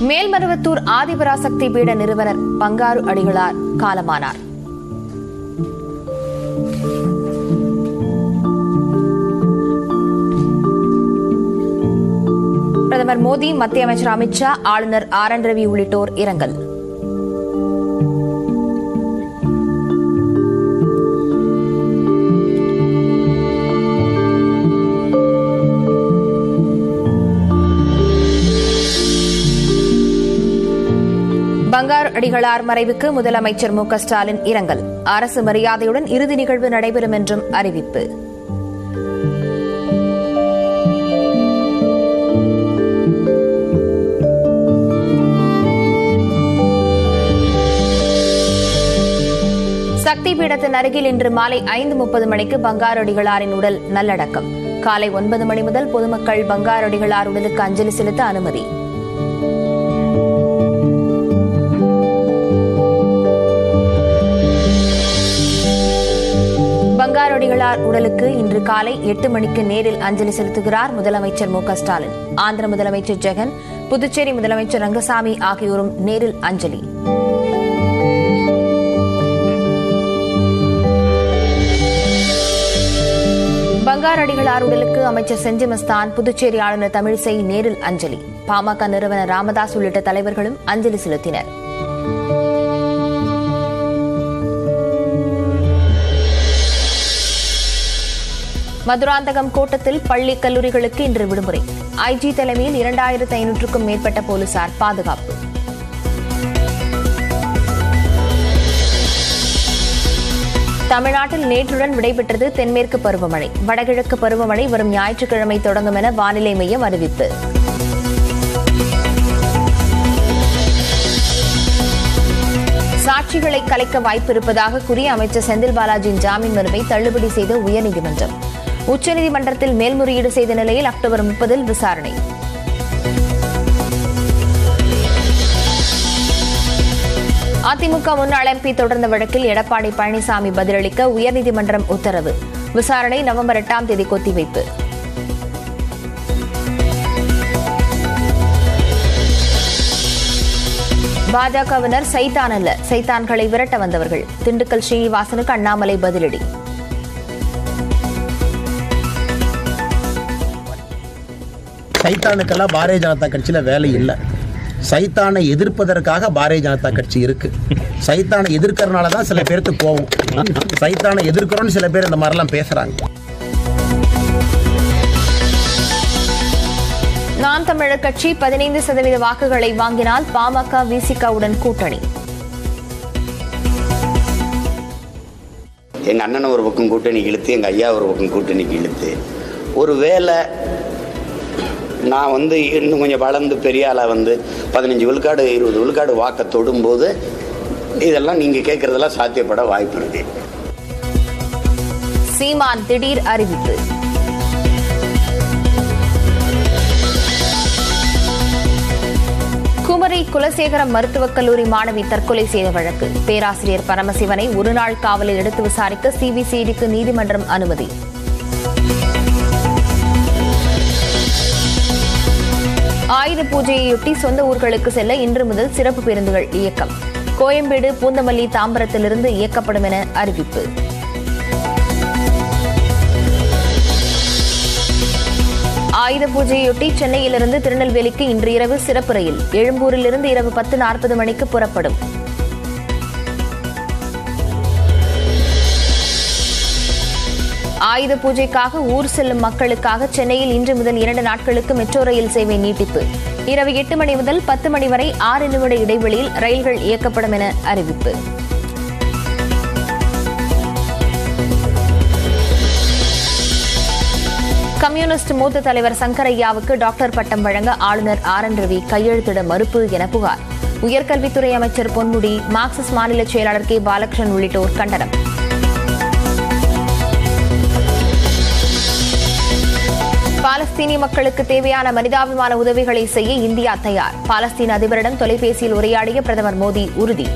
மேல்மருவத்தூர் ஆதிபராசக்தி பீட நிறுவனர் பங்காரு அடிகளார் காலமானார். பிரதமர் மோடி மத்திய அமைச்சர் அமித்ஷா ஆளுநர் ஆர் என் ரவி உள்ளிட்டோர் இரங்கல். பங்காரு அடிகளார் மறைவுக்கு முதலமைச்சர் மு ஸ்டாலின் இரங்கல். அரசு மரியாதையுடன் இறுதி நிகழ்வு நடைபெறும் என்றும் அறிவிப்பு. சக்தி பீடத்தின் அருகில் இன்று மாலை ஐந்து முப்பது மணிக்கு பங்காரடிகளாரின் உடல் நல்லடக்கம். காலை ஒன்பது மணி முதல் பொதுமக்கள் பங்காரடிகளார் உடலுக்கு அஞ்சலி செலுத்த அனுமதி. பங்காரொடிகளார் உடலுக்கு இன்று காலை எட்டு மணிக்கு நேரில் அஞ்சலி செலுத்துகிறார் முதலமைச்சர் மு ஸ்டாலின். ஆந்திர முதலமைச்சர் ஜெகன் புதுச்சேரி முதலமைச்சர் ரங்கசாமி ஆகியோரும் நேரில் அஞ்சலி. பங்காரடிகளார் உடலுக்கு அமைச்சர் செஞ்சி மஸ்தான் புதுச்சேரி ஆளுநர் தமிழிசை நேரில் அஞ்சலி. பாமக நிறுவனர் ராமதாஸ் உள்ளிட்ட தலைவர்களும் அஞ்சலி செலுத்தினர். மதுராந்தகம் கோட்டத்தில் பள்ளி கல்லூரிகளுக்கு இன்று விடுமுறை. ஐஜி தலைமையில் இரண்டாயிரத்து ஐநூற்றுக்கும் மேற்பட்ட போலீசார் பாதுகாப்பு. தமிழ்நாட்டில் நேற்றுடன் விடைபெற்றது தென்மேற்கு பருவமழை. வடகிழக்கு பருவமழை வரும் ஞாயிற்றுக்கிழமை தொடங்கும் என வானிலை மையம் அறிவிப்பு. சாட்சிகளை கலைக்க வாய்ப்பு இருப்பதாக கூறிய அமைச்சர் செந்தில் பாலாஜியின் ஜாமீன் மனுவை தள்ளுபடி செய்த உயர்நீதிமன்றம். உச்சநீதிமன்றத்தில் மேல்முறையீடு செய்த நிலையில் அக்டோபர் முப்பதில் விசாரணை. அதிமுக முன்னாள் எம்பி தொடர்ந்த வழக்கில் எடப்பாடி பழனிசாமி பதிலளிக்க உயர்நீதிமன்றம் உத்தரவு. விசாரணை நவம்பர் எட்டாம் தேதி ஒத்திவைப்பு பாஜகவினர் சைத்தான் அல்ல சைத்தான்களை விரட்ட வந்தவர்கள். திண்டுக்கல் ஸ்ரீனிவாசனுக்கு அண்ணாமலை பதிலடி. சைத்தானுக்கெல்லாம் பாரதிய ஜனதா கட்சியில் வேலை இல்லை. சைத்தானை எதிர்ப்பதற்காக பாரதிய ஜனதா கட்சி இருக்கு. சைத்தானை எதிர்க்கறனால தான் சில பேருக்கு கோவம். சைத்தானை எதிர்க்கிறோன்னு சில பேர் இந்த மாதிரிலாம் பேசுறாங்க. நாம் தமிழர் கட்சி பதினைந்து சதவீத வாக்குகளை வாங்கினால் பாமக விசிகவுடன் கூட்டணி. எங்கள் அண்ணனை ஒரு பக்கம் கூட்டணி இழுத்து எங்கள் ஐயா ஒரு பக்கம் கூட்டணிக்கு இழுத்து ஒரு வேளை நான் வந்து இன்னும் கொஞ்சம் வளர்ந்து பெரிய ஆளாக வந்து பதினஞ்சு விழுக்காடு இருபது விழுக்காடு வாக்க தொடும்போது இதெல்லாம் நீங்கள் கேட்குறதெல்லாம் சாத்தியப்பட வாய்ப்பு இருக்கு. சீமான் திடீர் அறிவிப்பு. குமரி குலசேகரம் மருத்துவக் கல்லூரி மாணவி தற்கொலை செய்த வழக்கு. பேராசிரியர் பரமசிவனை ஒருநாள் காவலில் எடுத்து விசாரிக்க சிபிசிஐடிக்கு நீதிமன்றம் அனுமதி. ஆயுத பூஜையொட்டி சொந்த ஊர்களுக்கு செல்ல இன்று முதல் சிறப்பு பேருந்துகள் இயக்கம். கோயம்பேடு பூந்தமல்லி தாம்பரத்திலிருந்து இயக்கப்படும் என அறிவிப்பு. ஆயுத பூஜையொட்டி சென்னையிலிருந்து திருநெல்வேலிக்கு இன்று இரவு சிறப்பு ரயில். எழும்பூரிலிருந்து இரவு பத்து நாற்பது மணிக்கு புறப்படும். ஆயுத பூஜைக்காக ஊர் செல்லும் மக்களுக்காக சென்னையில் இன்று முதல் இரண்டு நாட்களுக்கு மெட்ரோ ரயில் சேவை நீட்டிப்பு. இரவு எட்டு மணி முதல் பத்து மணி வரை ஆறு நிமிட இடைவெளியில் ரயில்கள் இயக்கப்படும் என அறிவிப்பு. கம்யூனிஸ்ட் மூத்த தலைவர் சங்கரையாவுக்கு டாக்டர் பட்டம் வழங்க ஆளுநர் ஆர் என் ரவி கையெழுத்திட மறுப்பு என புகார். உயர்கல்வித்துறை அமைச்சர் பொன்முடி மார்க்சிஸ்ட் மாநில செயலாளர் கே. பாலகிருஷ்ணன் உள்ளிட்டோர் கண்டனம். பாலஸ்தீனிய மக்களுக்கு தேவையான மனிதாபிமான உதவிகளை செய்ய இந்தியா தயார். பாலஸ்தீன அதிபரிடம் தொலைபேசியில் உரையாடிய பிரதமர் மோடி உறுதி.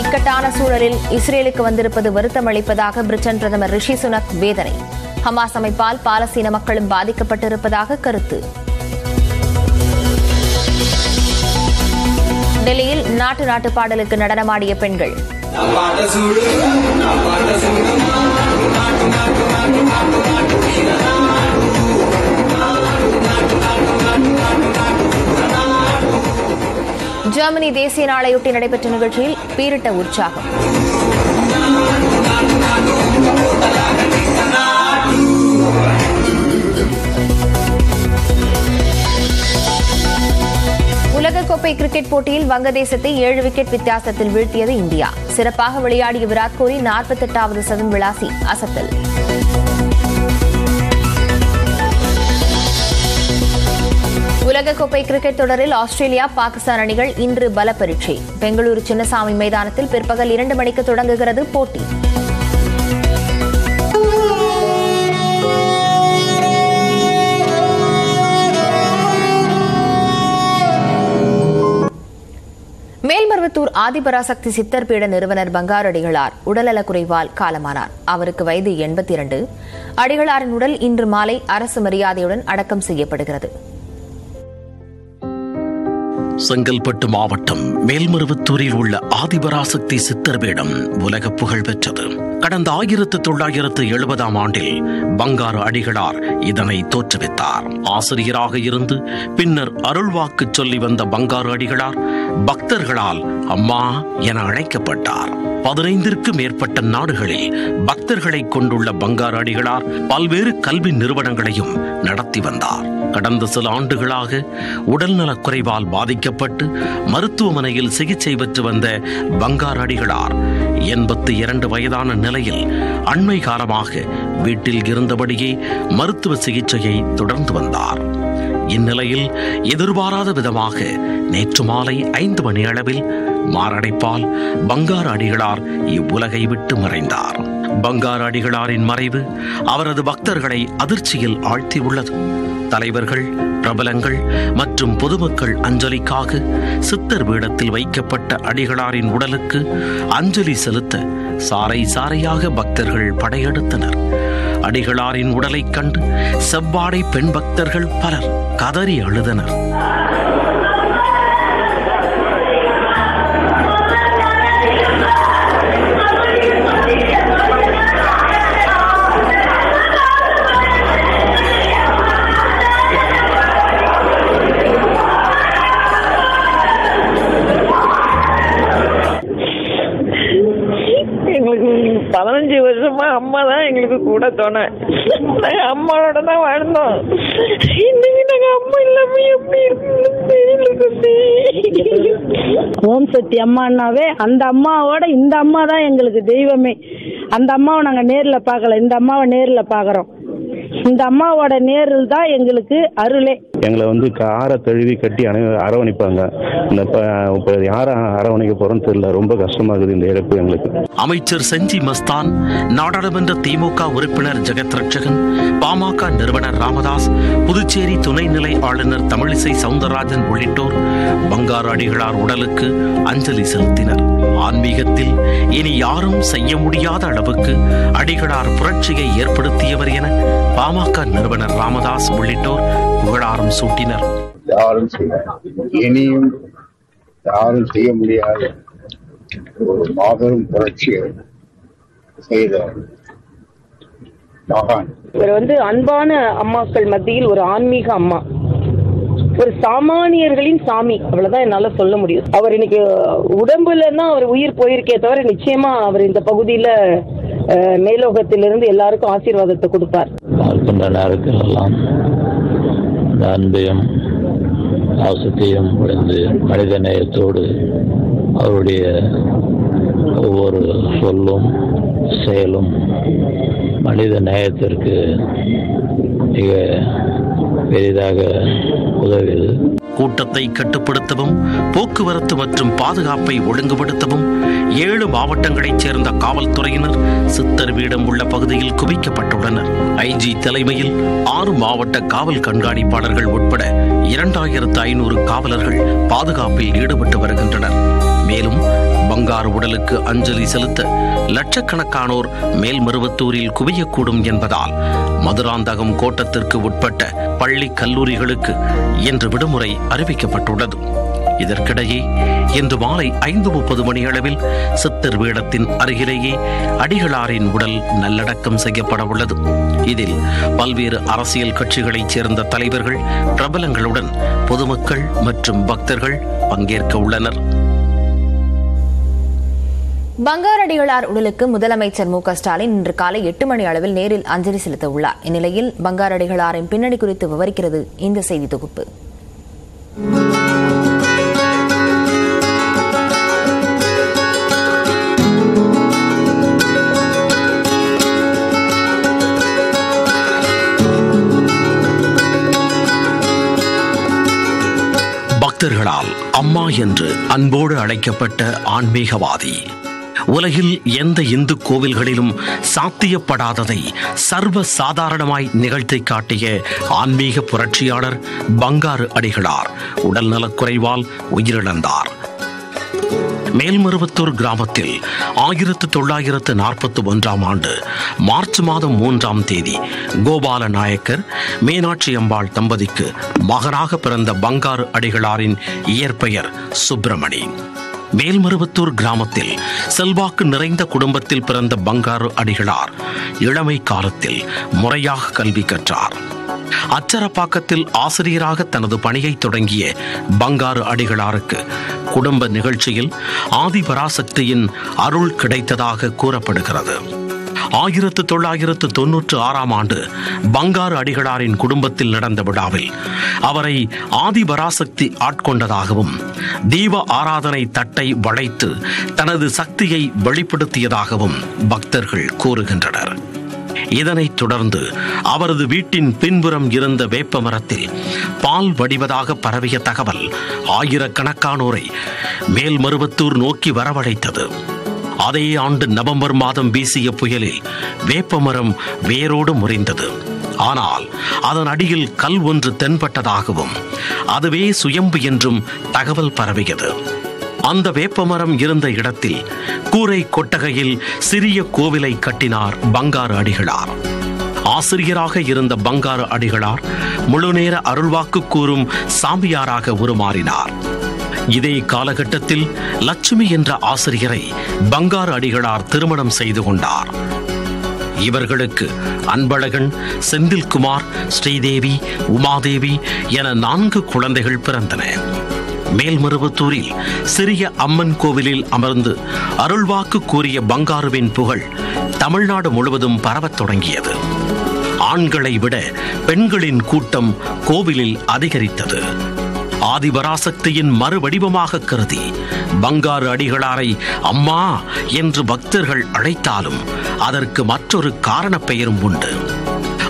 இக்கட்டான சூழலில் இஸ்ரேலுக்கு வந்திருப்பது வருத்தம் அளிப்பதாக பிரிட்டன் பிரதமர் ரிஷி சுனக் வேதனை. ஹமாஸ் அமைப்பால் பாலஸ்தீன மக்களும் பாதிக்கப்பட்டிருப்பதாக கருத்து. டெல்லியில் நாட்டு நாட்டு பாடலுக்கு நடனமாடிய பெண்கள். ஜெர்மனி தேசிய நாளையொட்டி நடைபெற்ற நிகழ்ச்சியில் பீரிட்ட உற்சாகம். உலகக்கோப்பை கிரிக்கெட் போட்டியில் வங்கதேசத்தை ஏழு விக்கெட் வித்தியாசத்தில் வீழ்த்தியது இந்தியா. சிறப்பாக விளையாடிய விராட் கோலி நாற்பத்தெட்டாவது சதம் விளாசி அசத்தல். உலகக்கோப்பை கிரிக்கெட் தொடரில் ஆஸ்திரேலியா பாகிஸ்தான் அணிகள் இன்று பல பரீட்சை பெங்களூரு சின்னசாமி மைதானத்தில் பிற்பகல் இரண்டு மணிக்கு தொடங்குகிறது போட்டி. மேல்மருவத்தூர் ஆதிபராசக்தி சித்தர் பீட நிறுவனர் பங்காரடிகளார் உடல்நலக்குறைவால் காலமானார். அவருக்கு வயது எண்பத்தி இரண்டு அடிகளாரின் உடல் இன்று மாலை அரசு மரியாதையுடன் அடக்கம் செய்யப்படுகிறது. செங்கல்பட்டு மாவட்டம் மேல்மருவத்தூரில் உள்ள ஆதிபராசக்தி சித்தர் பீடம் உலக புகழ் பெற்றது. கடந்த ஆயிரத்து தொள்ளாயிரத்து எழுபதாம் ஆண்டில் பங்காரு அடிகளார் இதனை தோற்றுவித்தார். ஆசிரியராக இருந்து பின்னர் அருள்வாக்கு சொல்லி வந்த பங்காரு அடிகளார் பக்தர்களால் அம்மா என அழைக்கப்பட்டார். பதினைந்திற்கும் மேற்பட்ட நாடுகளில் பக்தர்களை கொண்டுள்ள பங்காராடிகளார் பல்வேறு கல்வி நிறுவனங்களையும் நடத்தி வந்தார். கடந்த சில ஆண்டுகளாக உடல்நலக் குறைவால் பாதிக்கப்பட்டு மருத்துவமனையில் சிகிச்சை பெற்று வந்த பங்கார் அடிகளார் எண்பத்தி இரண்டு வயதான நிலையில் அண்மை காலமாக வீட்டில் இருந்தபடியே மருத்துவ சிகிச்சையை தொடர்ந்து வந்தார். இந்நிலையில் எதிர்பாராத விதமாக நேற்று மாலை ஐந்து மணி அளவில் மாரடைப்பால் பங்கார அடிகளார் இவ்வுலகை விட்டு மறைந்தார். பங்கார அடிகளாரின் மறைவு அவரது பக்தர்களை அதிர்ச்சியில் ஆழ்த்தியுள்ளது. தலைவர்கள் பிரபலங்கள் மற்றும் பொதுமக்கள் அஞ்சலிக்காக சித்தர் பீடத்தில் வைக்கப்பட்ட அடிகளாரின் உடலுக்கு அஞ்சலி செலுத்த சாறை சாறையாக பக்தர்கள் படையெடுத்தனர். அடிகளாரின் உடலைக் கண்டு செவ்வாடை பெண் பக்தர்கள் பலர் கதறி அழுதனர். பதினஞ்சு வருஷமா அம்மா தான் எங்களுக்கு கூட துணை. நாங்க அம்மாவோட தான் வாழ்ந்தோம். இன்னைக்கு நாங்க அம்மா இல்லாம எப்படி இருக்குன்னு ஓம் சக்தி அம்மானாவே அந்த அம்மாவோட இந்த அம்மா தான் எங்களுக்கு தெய்வமே. அந்த அம்மாவை நாங்க நேர்ல பார்க்கல. இந்த அம்மாவை நேர்ல பாக்குறோம் இந்த அம்மாவோட நேரில் தான் எங்களுக்கு அருளே. எங்களை வந்து காரை தழுவி கட்டி அணை அரவணைப்பாங்க. இந்த இப்போ யாரை அரவணைக்க போகிறோன்னு தெரியல. ரொம்ப கஷ்டமாகுது இந்த இழப்பு எங்களுக்கு. அமைச்சர் செஞ்சி மஸ்தான் நாடாளுமன்ற திமுக உறுப்பினர் ஜெகத் ரட்சகன் பாமக நிறுவனர் ராமதாஸ் புதுச்சேரி துணைநிலை ஆளுநர் தமிழிசை சவுந்தரராஜன் உள்ளிட்டோர் பங்காரு அடிகளார் உடலுக்கு அஞ்சலி செலுத்தினர். ஆன்மீகத்தில் இனி யாரும் செய்ய முடியாத அளவுக்கு அடிகளார் புரட்சியை ஏற்படுத்தியவர் என பாமக நிறுவனர் ராமதாஸ் உள்ளிட்டோர் புகழாரம் சூட்டினர். யாரும் செய்ய இனியும் யாரும் செய்ய முடியாத. ஒரு மாபெரும் புரட்சியை செய்த மகான். இவர் வந்து அன்பான அம்மாக்கள் மத்தியில் ஒரு ஆன்மீக அம்மா. ஒரு சாமானியர்களின் சாமி. அவ்வளவுதான் என்னால சொல்ல முடியும். அவர் இன்னைக்கு உடம்புல தான் அவர் உயிர் போயிருக்கே தவிர நிச்சயமா அவர் இந்த பகுதியில மேலோகத்திலிருந்து எல்லாருக்கும் ஆசீர்வாதத்தை கொடுப்பார். பார்க்கின்ற நேரத்தில் எல்லாம் அன்பையும் பாசத்தையும் விழுந்து மனித நேயத்தோடு அவருடைய ஒவ்வொரு சொல்லும் செயலும் மனித நேயத்திற்கு மிக பெரிதாக உதவியது கூட்டத்தை கட்டுப்படுத்தவும் போக்குவரத்து மற்றும் பாதுகாப்பை ஒழுங்குபடுத்தவும் ஏழு மாவட்டங்களைச் சேர்ந்த காவல்துறையினர் சித்தர் வீடம் உள்ள பகுதியில் குவிக்கப்பட்டுள்ளனர். ஐஜி தலைமையில் ஆறு மாவட்ட காவல் கண்காணிப்பாளர்கள் உட்பட இரண்டாயிரத்து ஐநூறு காவலர்கள் பாதுகாப்பில் ஈடுபட்டு வருகின்றனர். மேலும் பங்காரு உடலுக்கு அஞ்சலி செலுத்த லட்சக்கணக்கானோர் மேல்மருவத்தூரில் குவியக்கூடும் என்பதால் மதுராந்தகம் கோட்டத்திற்கு உட்பட்ட பள்ளி கல்லூரிகளுக்கு இன்று விடுமுறை அறிவிக்கப்பட்டுள்ளது. இதற்கிடையே இன்று மாலை ஐந்து முப்பது மணியளவில் சித்தர் வேடத்தின் அருகிலேயே அடிகளாரின் உடல் நல்லடக்கம் செய்யப்பட உள்ளது. இதில் பல்வேறு அரசியல் கட்சிகளைச் சேர்ந்த தலைவர்கள் பிரபலங்களுடன் பொதுமக்கள் மற்றும் பக்தர்கள் பங்கேற்க உள்ளனர். பங்காரடிகளார் உடலுக்கு முதலமைச்சர் மு ஸ்டாலின் இன்று காலை எட்டு மணி அளவில் நேரில் அஞ்சலி செலுத்த உள்ளார் இந்நிலையில் பங்காரடிகளாரின் பின்னணி குறித்து விவரிக்கிறது இந்த செய்தி தொகுப்பு. பக்தர்களால் அம்மா என்று அன்போடு அழைக்கப்பட்ட ஆன்மீகவாதி உலகில் எந்த இந்து கோவில்களிலும் சாத்தியப்படாததை சர்வ சாதாரணமாய் நிகழ்த்தி காட்டிய ஆன்மீக புரட்சியாளர் பங்காரு அடிகளார். உடல்நலக் குறைவால் உயிரிழந்தார். மேல்மருவத்தூர் கிராமத்தில் ஆயிரத்து தொள்ளாயிரத்து நாற்பத்தி ஒன்றாம் ஆண்டு மார்ச் மாதம் மூன்றாம் தேதி கோபால நாயக்கர் மீனாட்சி அம்பாள் தம்பதிக்கு மகனாக பிறந்த பங்காரு அடிகளாரின் இயற்பெயர் சுப்பிரமணி மேல்மருவத்தூர் கிராமத்தில் செல்வாக்கு நிறைந்த குடும்பத்தில் பிறந்த பங்காரு அடிகளார் இளமை காலத்தில் முறையாக கல்வி கற்றார். அச்சரப்பாக்கத்தில் ஆசிரியராக தனது பணியை தொடங்கிய பங்காரு அடிகளாருக்கு குடும்ப நிகழ்ச்சியில் ஆதிபராசக்தியின் அருள் கிடைத்ததாக கூறப்படுகிறது. ஆயிரத்து தொள்ளாயிரத்து தொன்னூற்று ஆறாம் ஆண்டு பங்காரு அடிகளாரின் குடும்பத்தில் நடந்த விழாவில் அவரை ஆதிபராசக்தி ஆட்கொண்டதாகவும் தீப ஆராதனை தட்டை வளைத்து தனது சக்தியை வெளிப்படுத்தியதாகவும் பக்தர்கள் கூறுகின்றனர். இதனைத் தொடர்ந்து அவரது வீட்டின் பின்புறம் இருந்த வேப்ப மரத்தில் பால் வடிவதாக பரவிய தகவல் ஆயிரக்கணக்கானோரை மேல்மருவத்தூர் நோக்கி வரவழைத்தது. அதே ஆண்டு நவம்பர் மாதம் வீசிய புயலில் வேப்பமரம் வேரோடு முறிந்தது. ஆனால் அதன் அடியில் கல் ஒன்று தென்பட்டதாகவும் அதுவே சுயம்பு என்றும் தகவல் பரவியது. அந்த வேப்பமரம் இருந்த இடத்தில் கூரை கொட்டகையில் சிறிய கோவிலை கட்டினார் பங்காரு அடிகளார். ஆசிரியராக இருந்த பங்காரு அடிகளார் முழுநேர அருள்வாக்கு கூறும் சாமியாராக உருமாறினார். இதே காலகட்டத்தில் லட்சுமி என்ற ஆசிரியரை பங்காரு அடிகளார் திருமணம் செய்து கொண்டார். இவர்களுக்கு அன்பழகன் செந்தில்குமார் ஸ்ரீதேவி உமாதேவி என நான்கு குழந்தைகள் பிறந்தன. மேல்மருவத்தூரில் சிறிய அம்மன் கோவிலில் அமர்ந்து அருள்வாக்கு கூறிய பங்காருவின் புகழ் தமிழ்நாடு முழுவதும் பரவத் தொடங்கியது. ஆண்களை விட பெண்களின் கூட்டம் கோவிலில் அதிகரித்தது. ஆதிபராசக்தியின் மறுவடிவமாக கருதி பங்காரு அடிகளாரை அம்மா என்று பக்தர்கள் அழைத்தாலும் அதற்கு மற்றொரு காரண பெயரும் உண்டு.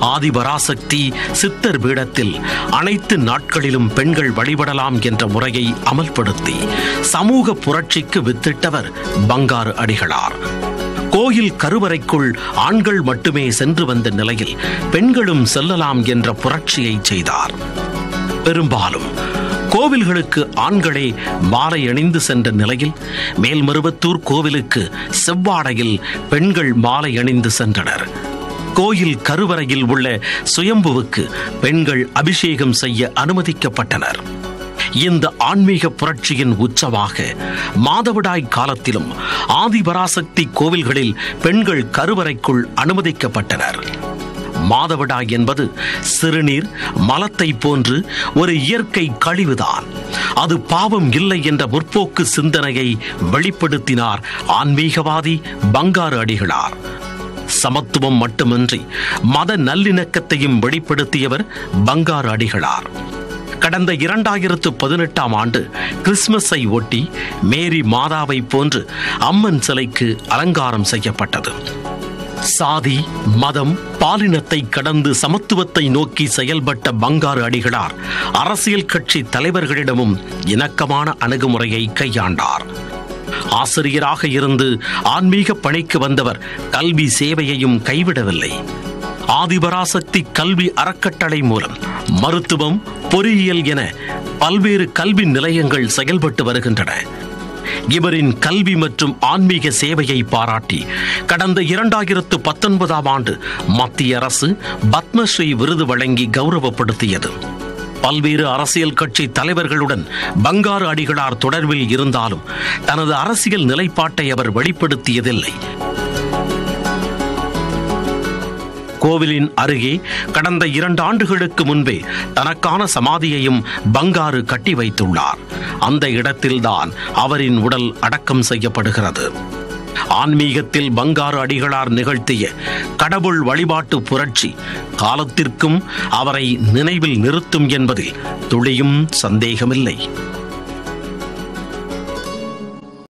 ஆதிபராசக்தி சித்தர் பீடத்தில் அனைத்து நாட்களிலும் பெண்கள் வழிபடலாம் என்ற முறையை அமல்படுத்தி சமூக புரட்சிக்கு வித்திட்டவர் பங்காரு அடிகளார். கோயில் கருவறைக்குள் ஆண்கள் மட்டுமே சென்று வந்த நிலையில் பெண்களும் செல்லலாம் என்ற புரட்சியை செய்தார். பெரும்பாலும் கோவில்களுக்கு ஆண்களே மாலை அணிந்து சென்ற நிலையில் மேல்மருவத்தூர் கோவிலுக்கு செவ்வாடையில் பெண்கள் மாலை அணிந்து சென்றனர். கோயில் கருவறையில் உள்ள சுயம்புவுக்கு பெண்கள் அபிஷேகம் செய்ய அனுமதிக்கப்பட்டனர். இந்த ஆன்மீக புரட்சியின் உச்சமாக மாதவிடாய் காலத்திலும் ஆதிபராசக்தி கோவில்களில் பெண்கள் கருவறைக்குள் அனுமதிக்கப்பட்டனர். மாதவிடா என்பது சிறுநீர் மலத்தை போன்று ஒரு இயற்கை கழிவுதான். அது பாவம் இல்லை என்ற முற்போக்கு சிந்தனையை வெளிப்படுத்தினார் ஆன்மீகவாதி பங்காரு அடிகளார். சமத்துவம் மட்டுமின்றி மத நல்லிணக்கத்தையும் வெளிப்படுத்தியவர் பங்காரு அடிகளார். கடந்த இரண்டாயிரத்து பதினெட்டாம் ஆண்டு கிறிஸ்துமஸை ஒட்டி மேரி மாதாவை போன்று அம்மன் சிலைக்கு அலங்காரம் செய்யப்பட்டது. சாதி மதம் பாலினத்தை கடந்து சமத்துவத்தை நோக்கி செயல்பட்ட பங்காரு அடிகளார். அரசியல் கட்சி தலைவர்களிடமும் இணக்கமான அணுகுமுறையை கையாண்டார். ஆசிரியராக இருந்து ஆன்மீக பணிக்கு வந்தவர் கல்வி சேவையையும் கைவிடவில்லை. ஆதிபராசக்தி கல்வி அறக்கட்டளை மூலம் மருத்துவம் பொறியியல் என பல்வேறு கல்வி நிலையங்கள் செயல்பட்டு வருகின்றன. இவரின் கல்வி மற்றும் ஆன்மீக சேவையை பாராட்டி கடந்த இரண்டாயிரத்து பத்தொன்பதாம் ஆண்டு மத்திய அரசு பத்மஸ்ரீ விருது வழங்கி கௌரவப்படுத்தியது. பல்வேறு அரசியல் கட்சி தலைவர்களுடன் பங்காரு அடிகளார் தொடர்பில் இருந்தாலும் தனது அரசியல் நிலைப்பாட்டை அவர் வெளிப்படுத்தியதில்லை. கோவிலின் அருகே கடந்த இரண்டு ஆண்டுகளுக்கு முன்பே தனக்கான சமாதியையும் பங்காரு கட்டி வைத்துள்ளார். அந்த இடத்தில்தான் அவரின் உடல் அடக்கம் செய்யப்படுகிறது. ஆன்மீகத்தில் பங்காரு அடிகளார் நிகழ்த்திய கடவுள் வழிபாட்டு புரட்சி காலத்திற்கும் அவரை நினைவில் நிறுத்தும் என்பதில் துளியும் சந்தேகமில்லை.